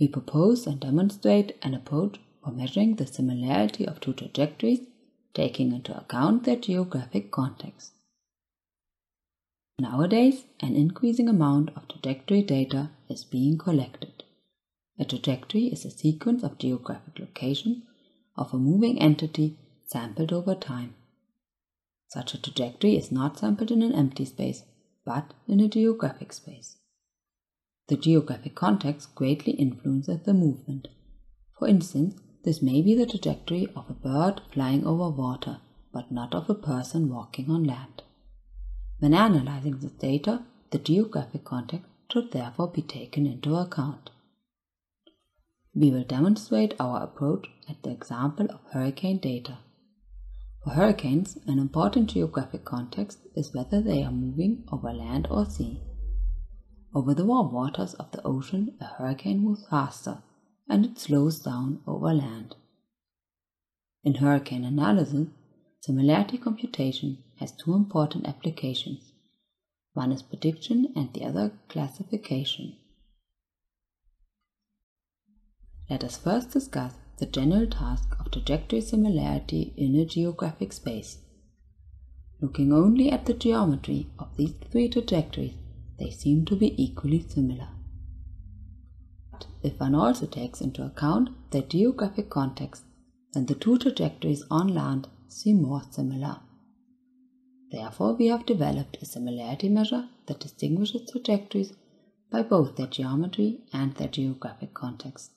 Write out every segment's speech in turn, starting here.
we propose and demonstrate an approach for measuring the similarity of two trajectories, taking into account their geographic context. Nowadays, an increasing amount of trajectory data is being collected. A trajectory is a sequence of geographic location of a moving entity sampled over time. Such a trajectory is not sampled in an empty space, but in a geographic space. The geographic context greatly influences the movement. For instance, this may be the trajectory of a bird flying over water, but not of a person walking on land. When analyzing this data, the geographic context should therefore be taken into account. We will demonstrate our approach at the example of hurricane data. For hurricanes, an important geographic context is whether they are moving over land or sea. Over the warm waters of the ocean, a hurricane moves faster and it slows down over land. In hurricane analysis, similarity computation has two important applications. One is prediction and the other classification. Let us first discuss the general task of trajectory similarity in a geographic space. Looking only at the geometry of these three trajectories, they seem to be equally similar. But if one also takes into account their geographic context, then the two trajectories on land seem more similar. Therefore, we have developed a similarity measure that distinguishes trajectories by both their geometry and their geographic context.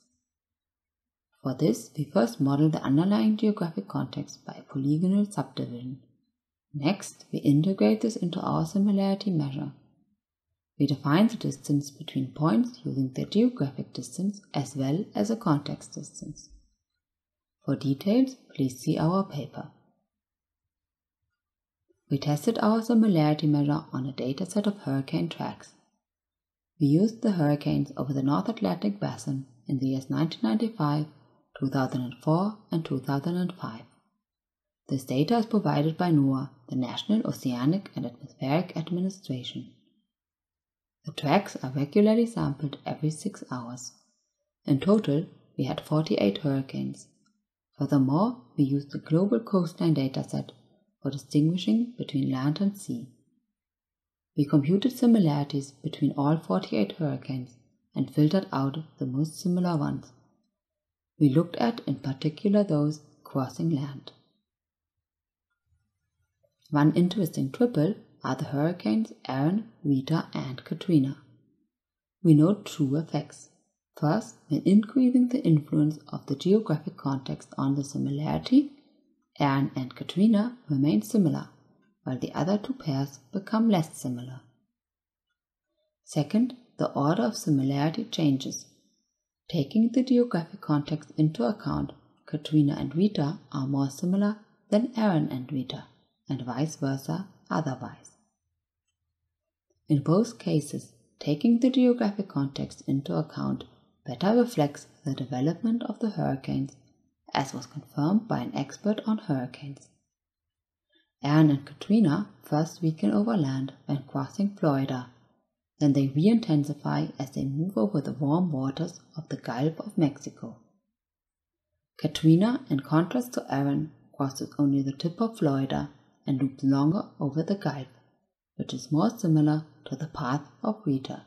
For this, we first model the underlying geographic context by polygonal subdivision. Next, we integrate this into our similarity measure. We define the distance between points using their geographic distance as well as a context distance. For details, please see our paper. We tested our similarity measure on a dataset of hurricane tracks. We used the hurricanes over the North Atlantic Basin in the years 1995 2004 and 2005. This data is provided by NOAA, the National Oceanic and Atmospheric Administration. The tracks are regularly sampled every six hours. In total, we had 48 hurricanes. Furthermore, we used the Global Coastline dataset for distinguishing between land and sea. We computed similarities between all 48 hurricanes and filtered out the most similar ones we looked at in particular those crossing land. One interesting triple are the hurricanes Erin, Rita, and Katrina. We note two effects. First, when increasing the influence of the geographic context on the similarity, Erin and Katrina remain similar, while the other two pairs become less similar. Second, the order of similarity changes Taking the geographic context into account, Katrina and Rita are more similar than Erin and Rita, and vice versa otherwise. In both cases, taking the geographic context into account better reflects the development of the hurricanes, as was confirmed by an expert on hurricanes. Erin and Katrina first weaken over land when crossing Florida then they re-intensify as they move over the warm waters of the Gulf of Mexico. Katrina, in contrast to Erin, crosses only the tip of Florida and loops longer over the Gulf, which is more similar the path of Rita.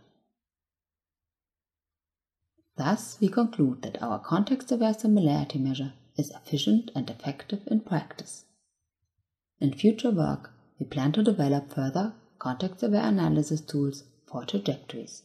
Thus, we conclude that our context-aware similarity measure is efficient and effective in practice. In future work, we plan to develop further context-aware analysis tools for trajectories.